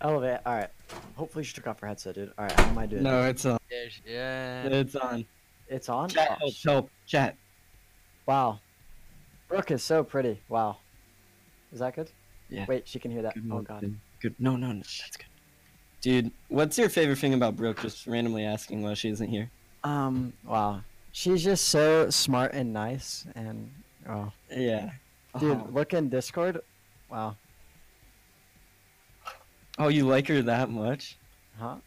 Elevate. All right. Hopefully she took off her headset, dude. All right. How am I doing? No, it's on. Yeah. It's on. It's on. Chat, Oh, help, help, chat. wow. Brooke is so pretty. Wow. Is that good? Yeah. Wait, she can hear that. Good oh one, god. Good. good. No, no, no. That's good. Dude, what's your favorite thing about Brooke? Just randomly asking while she isn't here. Um. Wow. She's just so smart and nice, and oh, Yeah. dude, Oh. look in Discord. Wow. Oh, you like her that much? Huh?